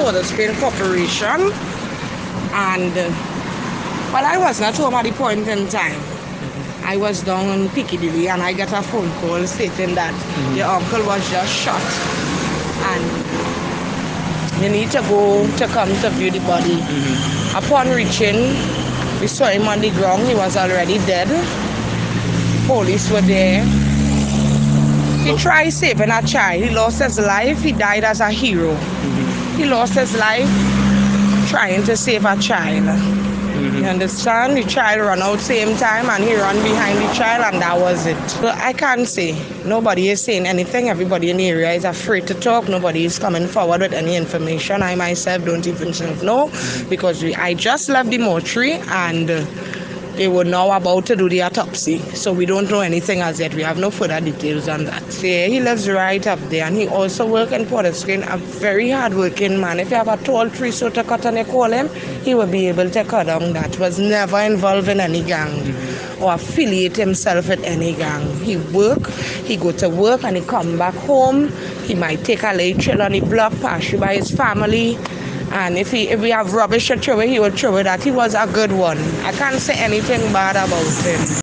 Of Spain Corporation. And, uh, well, I was not home at the point in time. I was down in Piccadilly and I got a phone call stating that Mm-hmm. your uncle was just shot and you need to go to come to view the body. Mm-hmm. Upon reaching, we saw him on the ground. He was already dead. Police were there. He tried saving a child. He lost his life. He died as a hero. He lost his life trying to save a child. You understand? The child ran out same time and he ran behind the child and that was it. So I can't say. Nobody is saying anything. Everybody in the area is afraid to talk. Nobody is coming forward with any information. I myself don't even know because we, I just left the mortuary and uh, they were now about to do the autopsy. So we don't know anything as yet. We have no further details on that. Yeah, he lives right up there and he also works in Port of Spain, a very hardworking man. If you have a tall tree so to cut and you call him, he will be able to cut down that. Was never involved in any gang or affiliate himself with any gang. He work, he go to work and he come back home. He might take a late chill on the block, pass by his family. And if he if we have rubbish to throw he will throw that. He was a good one. I can't say anything bad about him.